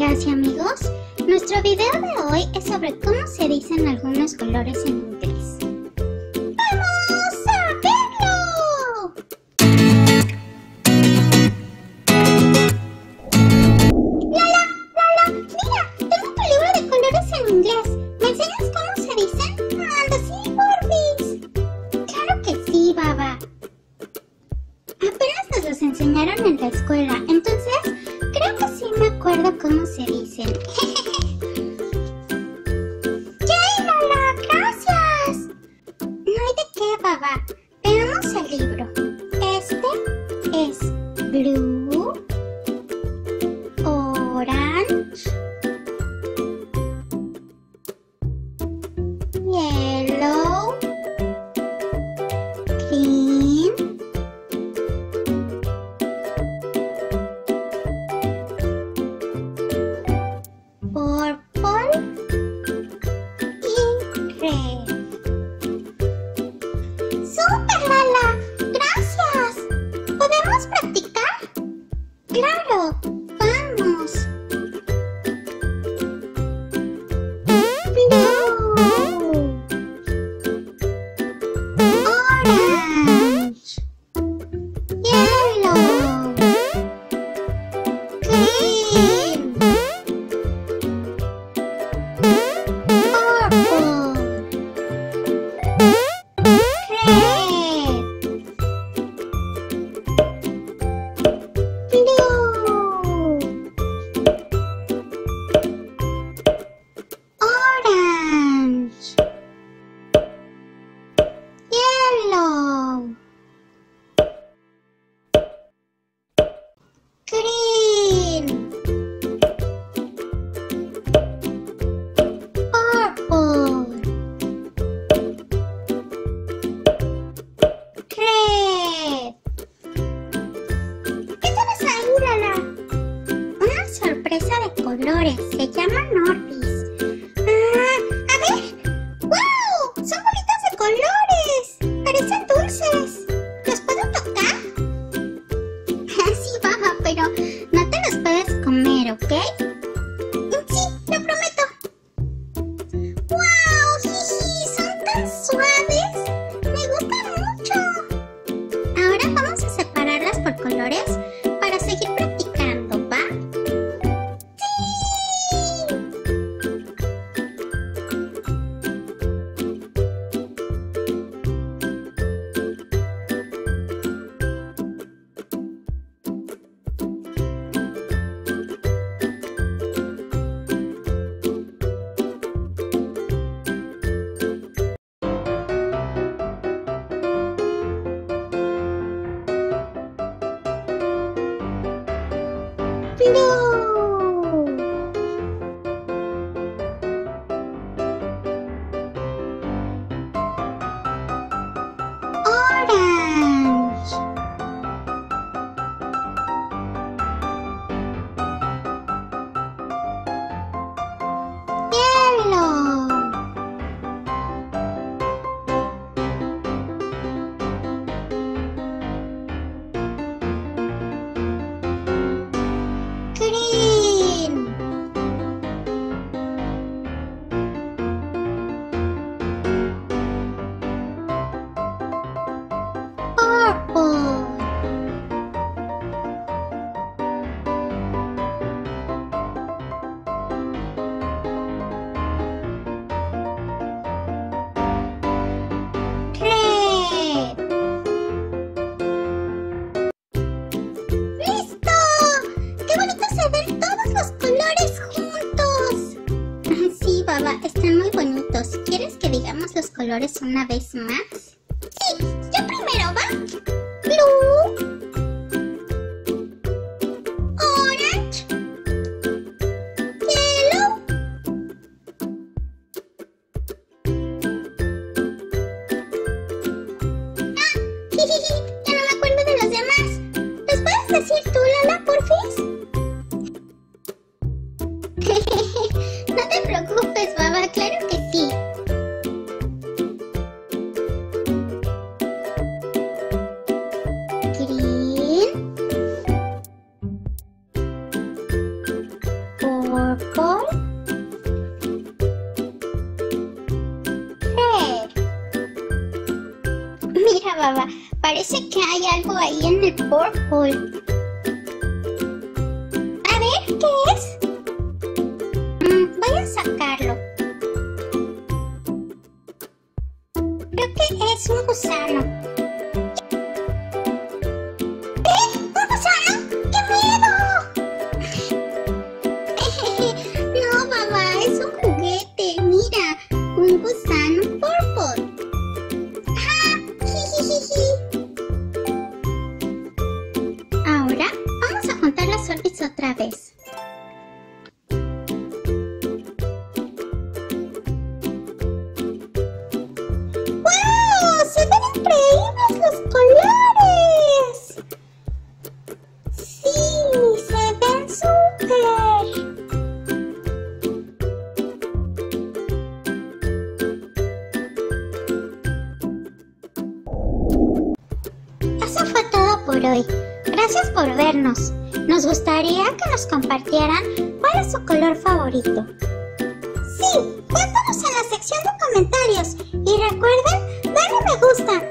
y amigos, nuestro video de hoy es sobre cómo se dicen algunos colores en inglés. ¡Vamos a verlo! Lala, Lala, mira, tengo tu libro de colores en inglés. ¿Me enseñas cómo se dicen? Anda, sí, porfis. Claro que sí, baba. Apenas nos los enseñaron en la escuela, entonces que sí me acuerdo cómo se dicen. ¡Yay, Lola! ¡Gracias! No hay de qué, baba. Veamos el libro. Este es blue, colores. Se llama Norbis. Ah, a ver. ¡Wow! Son bolitas de colores. Parecen dulces. ¿Los puedo tocar? Sí, baja, pero no te los puedes comer, ¿ok? Sí, Blue. Colores una vez más? Parece que hay algo ahí en el purple. A ver, ¿qué es? Mm, voy a sacarlo. Creo que es un gusano. Otra vez. ¡Wow! ¡Se ven increíbles los colores! Sí, se ven súper. Eso fue todo por hoy. Gracias por vernos. Nos gustaría que nos compartieran cuál es su color favorito. Sí, cuéntanos en la sección de comentarios. Y recuerden darle me gusta,